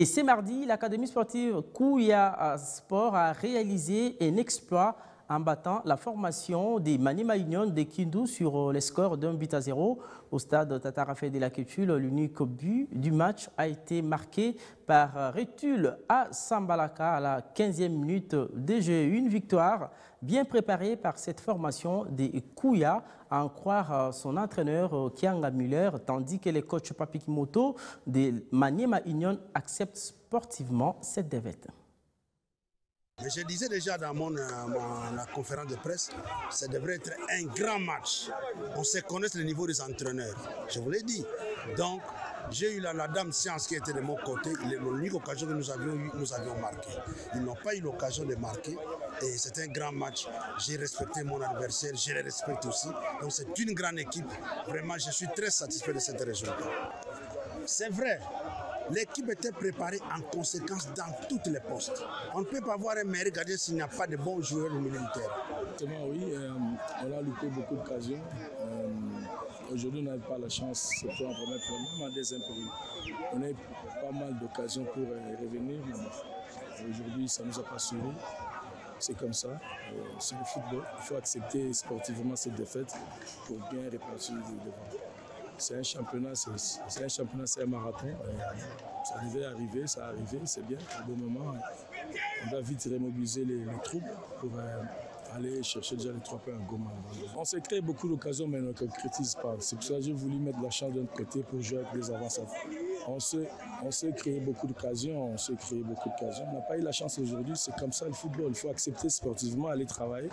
Et ce mardi, l'Académie sportive Kouya Sport a réalisé un exploit en battant la formation des Manima Union de Kindu sur les scores d'un but à zéro au stade Tatarafé de la Culture. L'unique but du match a été marqué par Rétul à Sambalaka à la 15e minute de. Une victoire bien préparée par cette formation des Kouya, à en croire son entraîneur Kianga Müller, tandis que les coachs Papikimoto de Manima Union acceptent sportivement cette défaite. Mais je disais déjà dans euh, mon, la conférence de presse, ça devrait être un grand match. On sait connaître le niveau des entraîneurs. Je vous l'ai dit. Donc, j'ai eu la, la, dame science qui était de mon côté. L'unique occasion que nous avions eu, nous avions marqué. Ils n'ont pas eu l'occasion de marquer. Et c'est un grand match. J'ai respecté mon adversaire, je les respecte aussi. Donc c'est une grande équipe. Vraiment, je suis très satisfait de cette résultat. C'est vrai, L'équipe était préparée en conséquence dans toutes les postes. On ne peut pas avoir un meilleur gardien s'il n'y a pas de bons joueurs au milieu. Exactement, oui. Euh, on a loupé beaucoup d'occasions. Euh, Aujourd'hui, on n'a pas la chance, pour en première fois, même en deuxième période. On a eu pas mal d'occasions pour euh, revenir. Aujourd'hui, ça ne nous a pas suivi. C'est comme ça. C'est le football. Il faut accepter sportivement cette défaite pour bien répartir devant c'est un championnat, c'est un championnat, c'est un marathon. Ça devait arriver, ça a arrivé, c'est bien. Au bon moment, on doit vite remobiliser les, les troupes pour euh, aller chercher déjà les trois points à Goma. On s'est créé beaucoup d'occasions, mais on ne concrétise pas. C'est pour ça que j'ai voulu mettre la chance d'un côté pour jouer avec les avances. On on beaucoup d'occasions, on s'est créé beaucoup d'occasions. On n'a pas eu la chance aujourd'hui, c'est comme ça le football. Il faut accepter sportivement, aller travailler.